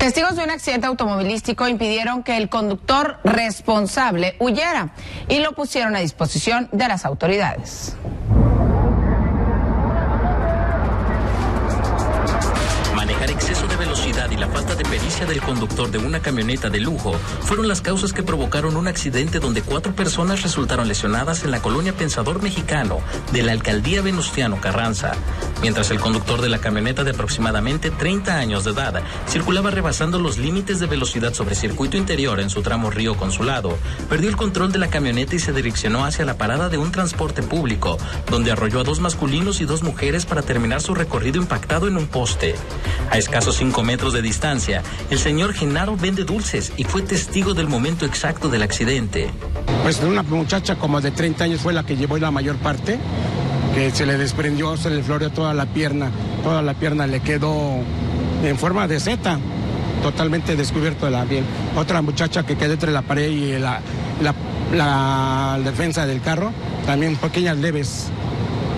Testigos de un accidente automovilístico impidieron que el conductor responsable huyera y lo pusieron a disposición de las autoridades. y la falta de pericia del conductor de una camioneta de lujo fueron las causas que provocaron un accidente donde cuatro personas resultaron lesionadas en la colonia Pensador Mexicano de la alcaldía Venustiano Carranza, mientras el conductor de la camioneta de aproximadamente 30 años de edad circulaba rebasando los límites de velocidad sobre circuito interior en su tramo Río Consulado, perdió el control de la camioneta y se direccionó hacia la parada de un transporte público, donde arrolló a dos masculinos y dos mujeres para terminar su recorrido impactado en un poste. A escasos cinco metros de distancia, el señor Genaro vende dulces y fue testigo del momento exacto del accidente. Pues una muchacha como de 30 años fue la que llevó la mayor parte, que se le desprendió, se le floreó toda la pierna, toda la pierna le quedó en forma de seta, totalmente descubierto de la piel. Otra muchacha que quedó entre la pared y la, la defensa del carro, también pequeñas leves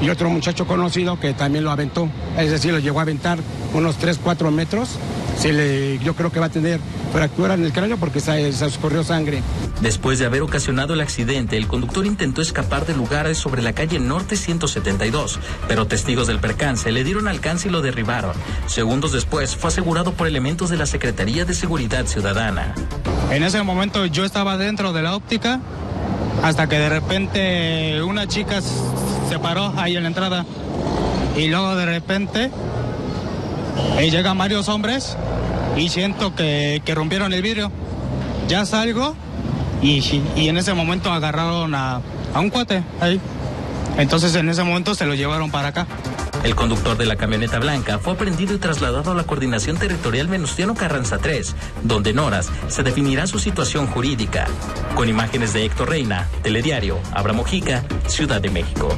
y otro muchacho conocido que también lo aventó, es decir, lo llegó a aventar unos 3, 4 metros. Se le, yo creo que va a tener fractura en el cráneo porque se, se escurrió sangre. Después de haber ocasionado el accidente, el conductor intentó escapar del lugar sobre la calle Norte 172, pero testigos del percance le dieron alcance y lo derribaron. Segundos después, fue asegurado por elementos de la Secretaría de Seguridad Ciudadana. En ese momento yo estaba dentro de la óptica hasta que de repente una chica se paró ahí en la entrada y luego de repente eh, llegan varios hombres y siento que, rompieron el vidrio. Ya salgo y, y en ese momento agarraron a, a un cuate ahí. Entonces en ese momento se lo llevaron para acá. El conductor de la camioneta blanca fue aprendido y trasladado a la Coordinación Territorial Venustiano Carranza 3, donde en horas se definirá su situación jurídica. Con imágenes de Héctor Reina, Telediario, Abra Mojica, Ciudad de México.